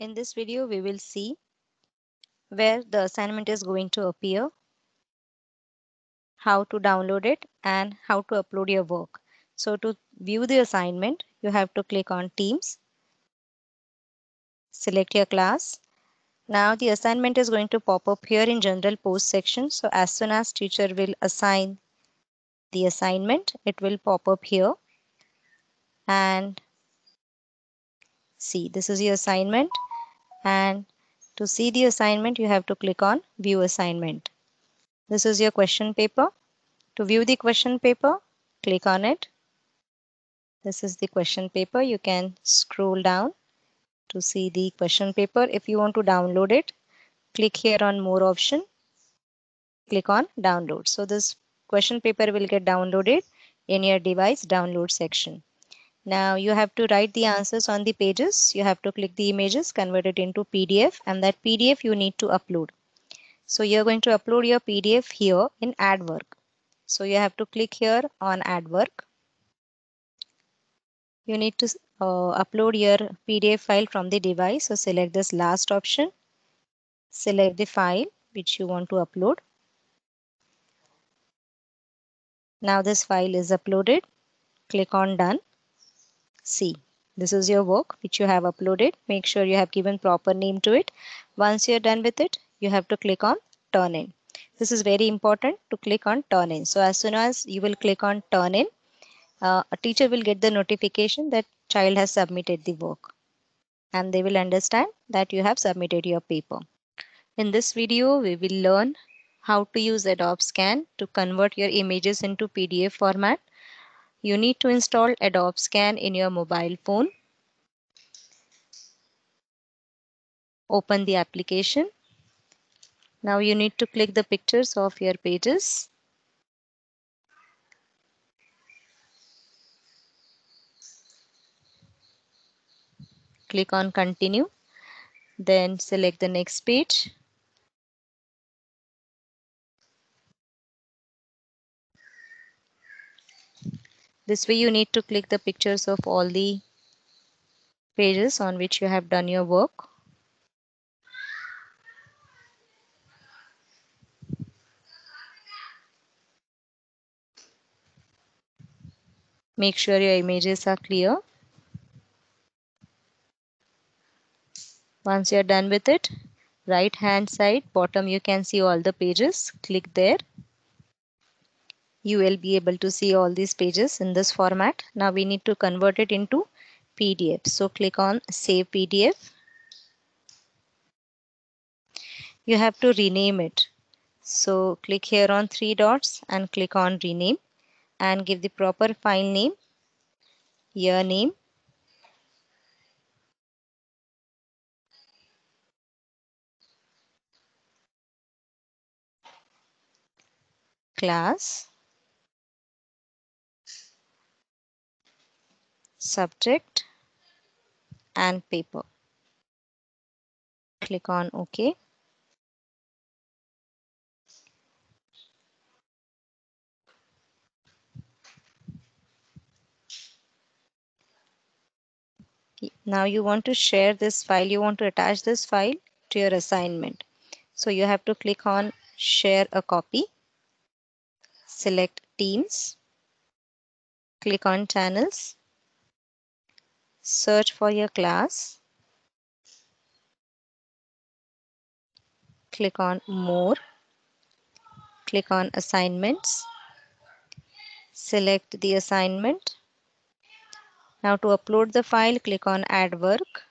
In this video, we will see where the assignment is going to appear, how to download it, and how to upload your work. So to view the assignment, you have to click on Teams, select your class. Now the assignment is going to pop up here in General Post section. So as soon as teacher will assign the assignment, it will pop up here. And see, this is your assignment and to see the assignment you have to click on view assignment. This is your question paper. To view the question paper click on it. This is the question paper. You can scroll down to see the question paper. If you want to download it click here on more option. Click on download. So this question paper will get downloaded in your device download section. Now you have to write the answers on the pages. You have to click the images, convert it into PDF and that PDF you need to upload. So you're going to upload your PDF here in Add work. So you have to click here on Add work. You need to uh, upload your PDF file from the device. So select this last option. Select the file which you want to upload. Now this file is uploaded. Click on done see this is your work which you have uploaded. Make sure you have given proper name to it. Once you're done with it you have to click on turn in. This is very important to click on turn in. So as soon as you will click on turn in uh, a teacher will get the notification that child has submitted the work. And they will understand that you have submitted your paper. In this video we will learn how to use Adobe Scan to convert your images into PDF format you need to install Adobe Scan in your mobile phone. Open the application. Now you need to click the pictures of your pages. Click on continue. Then select the next page. This way you need to click the pictures of all the pages on which you have done your work. Make sure your images are clear. Once you're done with it, right hand side bottom you can see all the pages. Click there you will be able to see all these pages in this format. Now we need to convert it into PDF. So click on Save PDF. You have to rename it. So click here on three dots and click on Rename and give the proper file name, year name, class, subject and paper. Click on OK. Now you want to share this file, you want to attach this file to your assignment. So you have to click on share a copy, select Teams, click on channels, search for your class. Click on more. Click on assignments. Select the assignment. Now to upload the file, click on add work.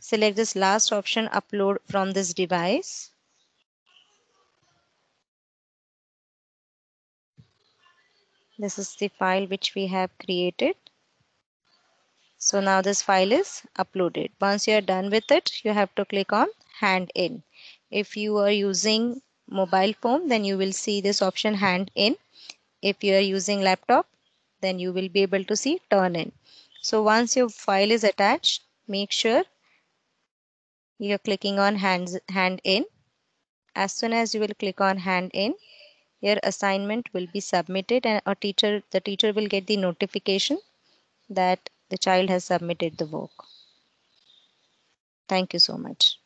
Select this last option upload from this device. This is the file which we have created. So now this file is uploaded. Once you are done with it, you have to click on hand in. If you are using mobile phone, then you will see this option hand in. If you are using laptop, then you will be able to see turn in. So once your file is attached, make sure you're clicking on hands, hand in. As soon as you will click on hand in, your assignment will be submitted and a teacher, the teacher will get the notification that the child has submitted the work. Thank you so much.